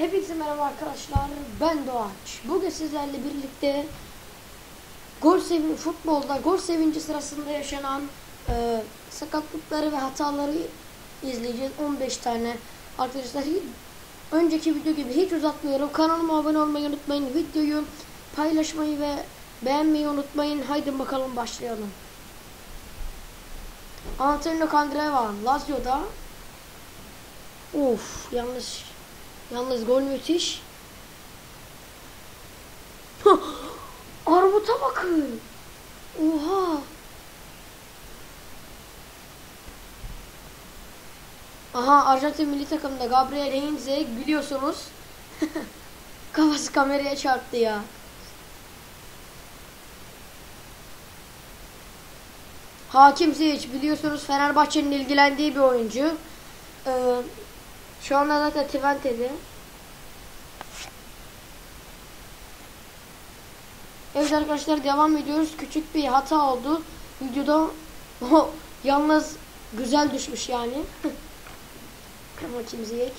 Hepinize merhaba arkadaşlar. Ben Doğaç. Bugün sizlerle birlikte gol sevin futbolda gol sevinci sırasında yaşanan e, sakatlıkları ve hataları izleyeceğiz. 15 tane arkadaşlar. Önceki video gibi hiç uzatmıyorum. Kanalıma abone olmayı unutmayın. Videoyu paylaşmayı ve beğenmeyi unutmayın. Haydi bakalım başlayalım. Antonio Candreva Lazio'da Of yanlış Yalnız gol müthiş. Armut'a bakın. Oha. Aha Arjantin milli takımında Gabriel Heinze biliyorsunuz. Kafası kameraya çarptı ya. Hakim Ziyech biliyorsunuz Fenerbahçe'nin ilgilendiği bir oyuncu. Ee, şu anda zaten Twente'de. Evet arkadaşlar devam ediyoruz. Küçük bir hata oldu. Videoda o yalnız güzel düşmüş yani. Bakayım Ziyek.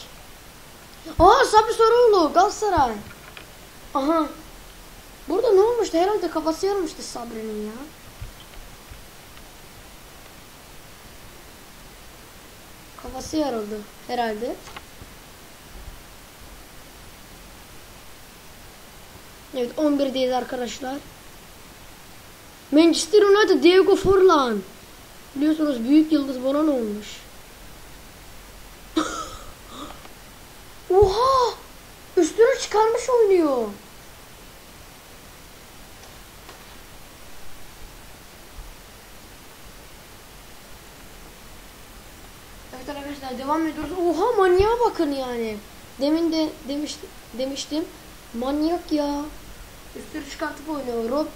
Aa Sabri Soruoğlu Galatasaray. Aha. Burada ne olmuştu? Herhalde kafası yarılmıştı Sabri'nin ya. Kafası yarıldı herhalde. Evet 11'deyiz arkadaşlar. Manchester United Diego Forlan. Biliyorsunuz büyük yıldız bana ne olmuş? Oha! Üstünü çıkarmış oynuyor. Evet arkadaşlar devam ediyoruz. Oha manyağa bakın yani. Demin de demiştim, demiştim. Manyak ya. Üstünü çıkartıp oynuyor. Rob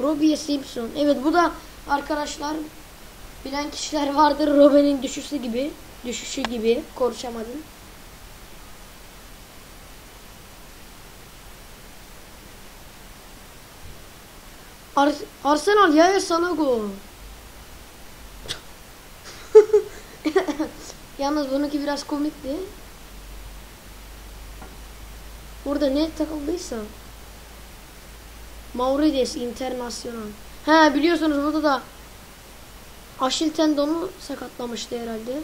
Robbie Simpson. Evet bu da arkadaşlar bilen kişiler vardır. Robin'in düşüşü gibi. Düşüşü gibi. Konuşamadım. Ar Arsenal ya sana gol. Yalnız bununki biraz komikti. Burada ne takıldıysa. Maurides International. He biliyorsunuz burada da Aşil tendonu sakatlamıştı herhalde.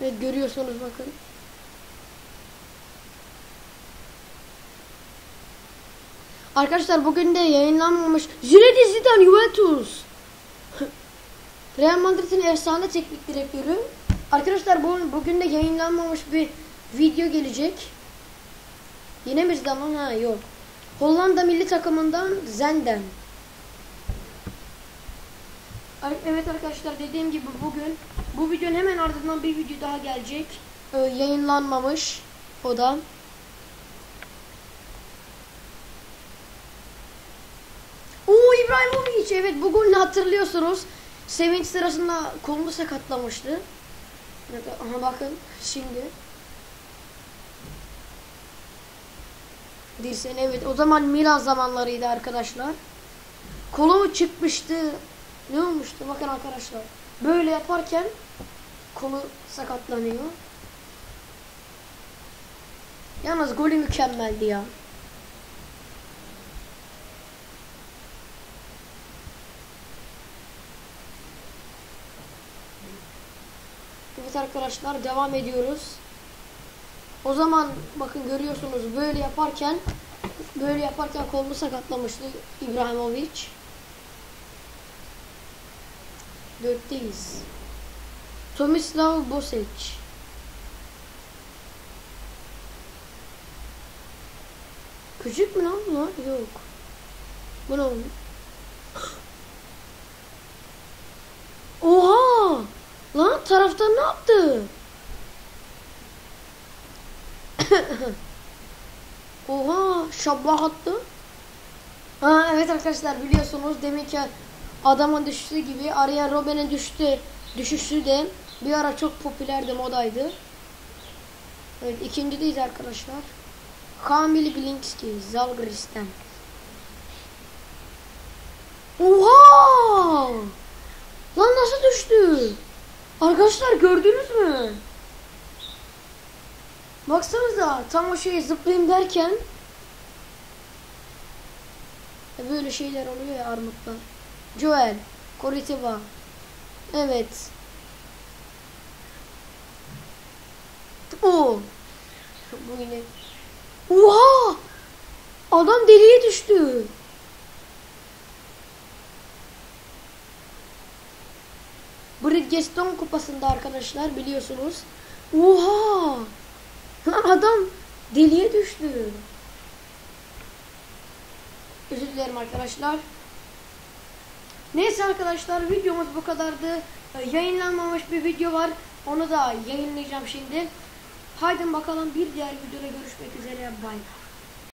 Evet görüyorsunuz bakın. Arkadaşlar bugün de yayınlanmamış Zinedine Zidane Juventus. Real Madrid'in efsane teknik direktörü. Arkadaşlar bu, bugün de yayınlanmamış bir video gelecek. Yine mi zaman ha yok. Hollanda milli takımından Zenden. Evet arkadaşlar dediğim gibi bugün bu videonun hemen ardından bir video daha gelecek. Ee, yayınlanmamış o da. Oo İbrahimovic evet bu golünü hatırlıyorsunuz. Sevinç sırasında kolunu sakatlamıştı. Aha bakın şimdi. Dirseğine evet o zaman Milan zamanlarıydı arkadaşlar. Kolu çıkmıştı. Ne olmuştu bakın arkadaşlar. Böyle yaparken kolu sakatlanıyor. Yalnız golü mükemmeldi ya. Evet arkadaşlar devam ediyoruz. O zaman bakın görüyorsunuz böyle yaparken böyle yaparken kolunu sakatlamıştı İbrahimovic. Dörtteyiz. Tomislav Bosic. Küçük mü lan bu? Yok. Bu ne oldu? Oha! Lan taraftan ne yaptı? Oha şabbah attı. Ha evet arkadaşlar biliyorsunuz demek ki adamın düşüşü gibi araya Robben'in düştü. Düşüşü de bir ara çok popülerdi modaydı. Evet ikincideyiz arkadaşlar. Kamil Bilinski Zalgiris'ten. Oha! Lan nasıl düştü? Arkadaşlar gördünüz mü? Baksanıza tam o şeyi zıplayayım derken e, böyle şeyler oluyor ya armutlar. Joel, Coritiba. Evet. O. Bu yine. Oha! Adam deliye düştü. Bridgestone kupasında arkadaşlar biliyorsunuz. Oha! Adam deliye düştü. Özür dilerim arkadaşlar. Neyse arkadaşlar videomuz bu kadardı. Ee, Yayınlanmamış bir video var. Onu da yayınlayacağım şimdi. Haydi bakalım bir diğer videoda görüşmek üzere. Bay bay.